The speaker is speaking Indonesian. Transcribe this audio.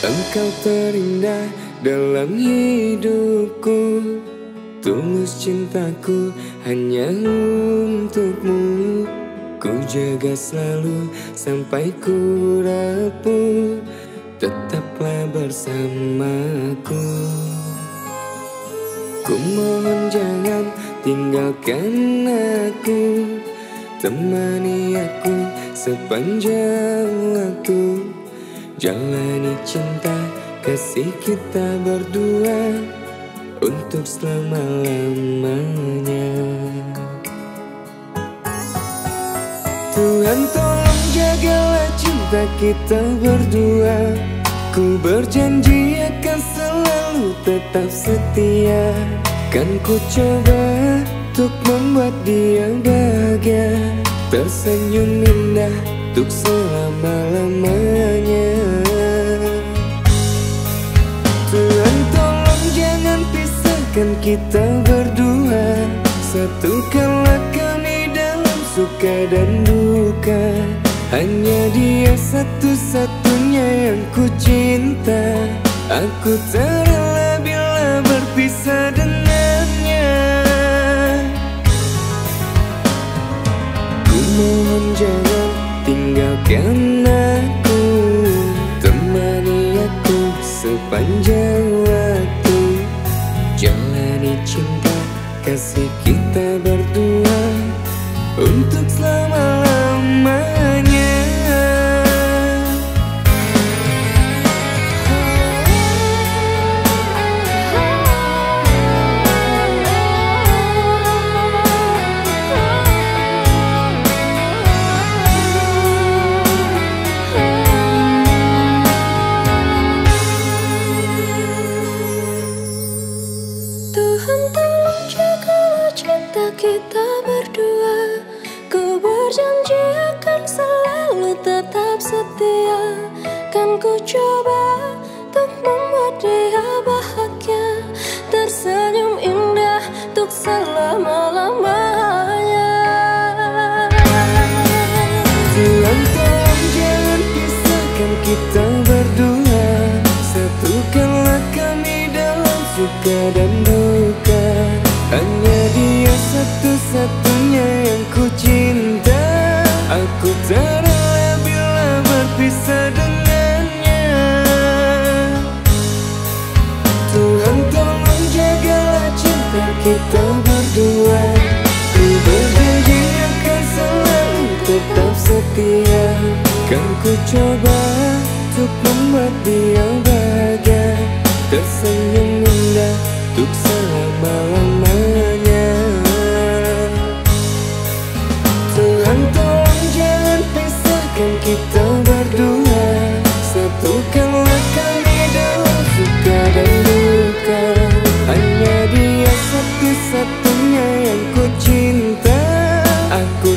Engkau terindah dalam hidupku. Tulus cintaku hanya untukmu. Ku jaga selalu sampai ku rapuh Tetaplah bersamaku. Ku mohon jangan tinggalkan aku. Temani aku sepanjang waktu Jalani cinta kasih kita berdua Untuk selama-lamanya. Tuhan tolong jagalah cinta kita berdua. Ku berjanji akan selalu tetap setia. Kan ku coba untuk membuat dia bahagia. Tersenyum indah untuk selama-lamanya kita berdua Satukanlah kami dalam suka dan duka. Hanya dia satu-satunya yang ku cinta. Aku rela bila berpisah dengannya. Ku mohon jangan tinggalkan aku. Temani aku sepanjang Kan ku coba untuk membuat dia bahagia. Tersenyum indah untuk selama-lamanya. Tuhan jangan pisahkan kita berdua. Satukanlah kami dalam suka dan duka. Hanya dia satu-satunya kita berdua. Ku berjanji akan selalu tetap setia. Kan ku coba untuk membuat dia bahagia Cô